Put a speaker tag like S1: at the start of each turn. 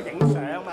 S1: 影相嘛。